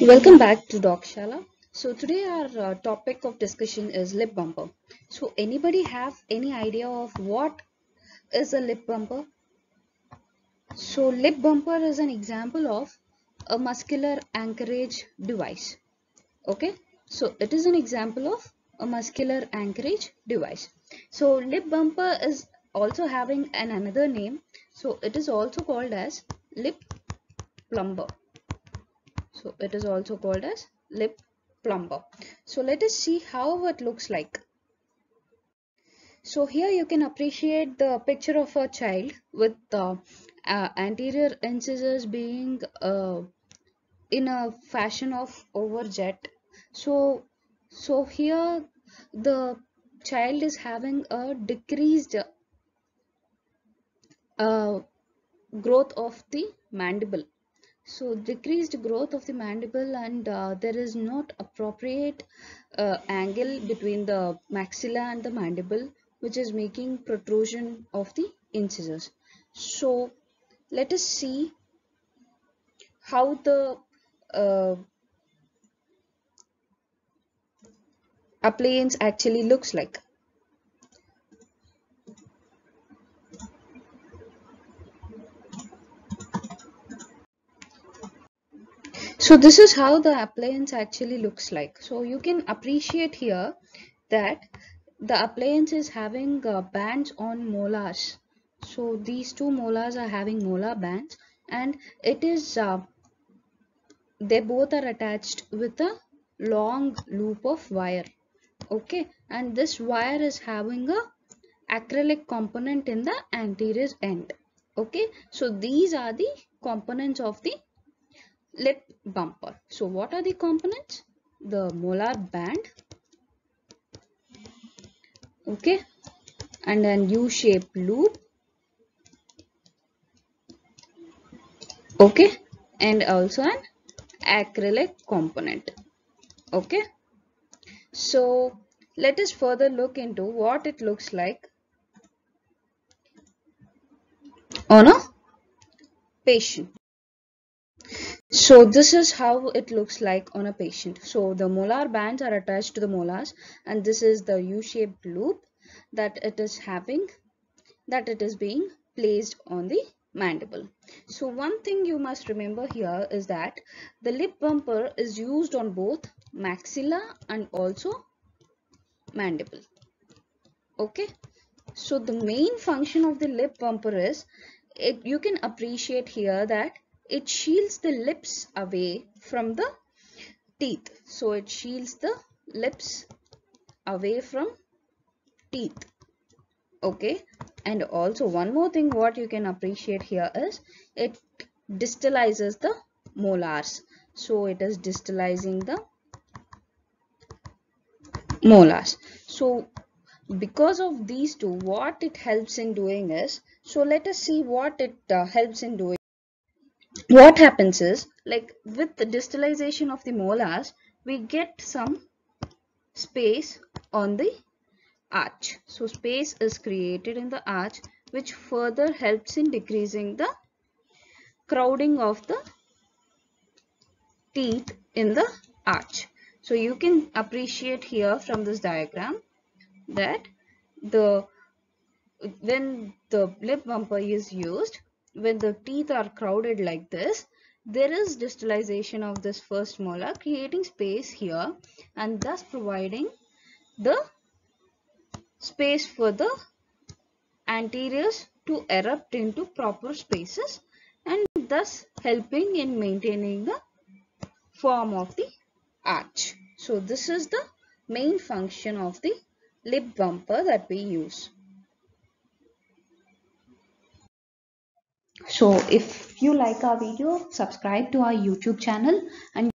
Welcome back to Docshaala. So today our uh, topic of discussion is lip bumper. So anybody have any idea of what is a lip bumper? So lip bumper is an example of a muscular anchorage device. Okay, so it is an example of a muscular anchorage device. So lip bumper is also having an another name. So it is also called as lip plumber so it is also called as lip plumber. So let us see how it looks like. So here you can appreciate the picture of a child with the uh, anterior incisors being uh, in a fashion of overjet. So so here the child is having a decreased uh, growth of the mandible so decreased growth of the mandible and uh, there is not appropriate uh, angle between the maxilla and the mandible which is making protrusion of the incisors. So let us see how the uh, appliance actually looks like So this is how the appliance actually looks like. So you can appreciate here that the appliance is having uh, bands on molars. So these two molars are having molar bands and it is uh, they both are attached with a long loop of wire. Okay and this wire is having a acrylic component in the anterior end. Okay so these are the components of the lip bumper. So what are the components? The molar band, okay, and then U-shaped loop, okay, and also an acrylic component, okay. So let us further look into what it looks like on a patient. So this is how it looks like on a patient. So the molar bands are attached to the molars and this is the U-shaped loop that it is having that it is being placed on the mandible. So one thing you must remember here is that the lip bumper is used on both maxilla and also mandible. Okay. So the main function of the lip bumper is it you can appreciate here that it shields the lips away from the teeth. So it shields the lips away from teeth. Okay? And also one more thing what you can appreciate here is it distalizes the molars. So it is distalizing the molars. So because of these two what it helps in doing is so let us see what it uh, helps in doing what happens is like with the distalization of the molars we get some space on the arch. So space is created in the arch which further helps in decreasing the crowding of the teeth in the arch. So you can appreciate here from this diagram that the when the lip bumper is used when the teeth are crowded like this there is distalization of this first molar creating space here and thus providing the space for the anteriors to erupt into proper spaces and thus helping in maintaining the form of the arch. So this is the main function of the lip bumper that we use. So if you like our video, subscribe to our YouTube channel and